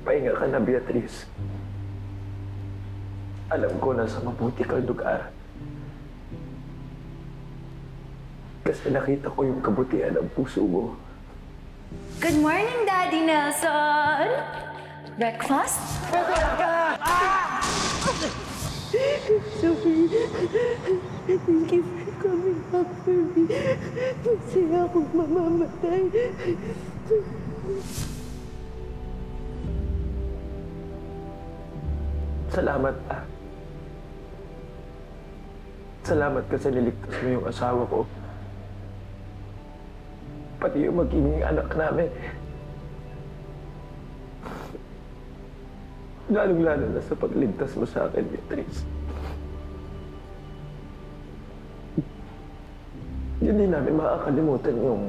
Magpahinga ka na, Beatrice. Alam ko na sa mabuti kang lugar. Kasi nakita ko yung kabutihan ng puso mo. Good morning, Daddy Nelson! Breakfast? Sorry. Thank you for coming up for me. Masaya akong mamamatay. Salamat, ah. Salamat kasi niligtas mo yung asawa ko. Pati yung magiging anak namin. Lalong-lalo na sa pagligtas mo sa akin, Beatrice. Hindi namin makakalimutan yung...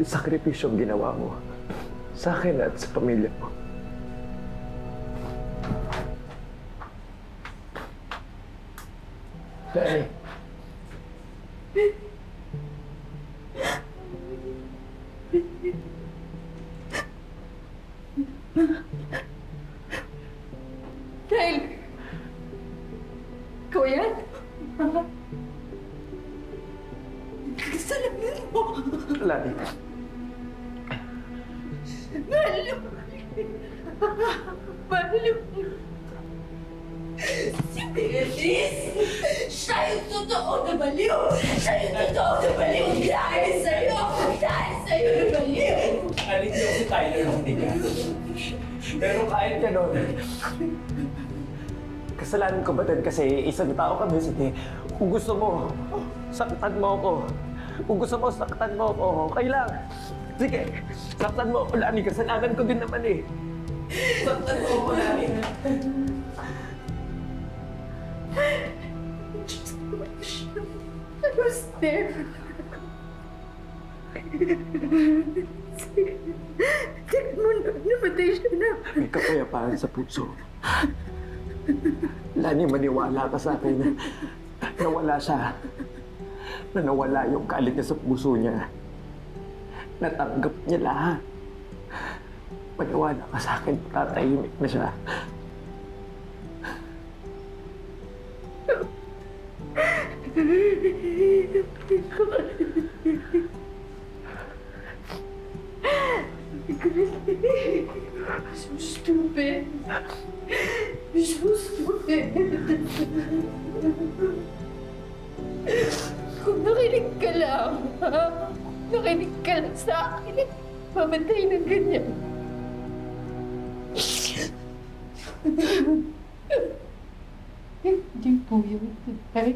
sakripisyong ginawa mo sa akin at sa pamilya mo. Dahil, Dahil... Ikaw yan? Kasalanan mo! Mahal mo! Mahal mo! Si Beatrice! Siya yung totoo na baliw! Siya yung totoo na baliw! Dahil sa'yo! Dahil sa'yo na baliw! alit niyo si Tyler ng diga. Pero kahit ganon, kasalanan ko ba din kasi isang tao kami, sige. Kung gusto mo, saktan mo ako. Kung gusto mo, saktan mo ako. Okay lang. Sige, saktan mo ako, Lani. Kasalanan ko din naman eh. Saktan mo ako, Lani. I was there. Tignan mo na, namatay siya na. May kapayapaan sa puso. Lani, maniwala ka sa akin na nawala siya. Na nawala yung galit niya sa puso niya. Natanggap niya lahat. Maniwala ka sa akin, tatahimik na siya. So stupid. So stupid. Kung nakinig ka lang, ha? Nakinig ka lang sa akin, mamatay ng ganyan. Hindi po yun, tay.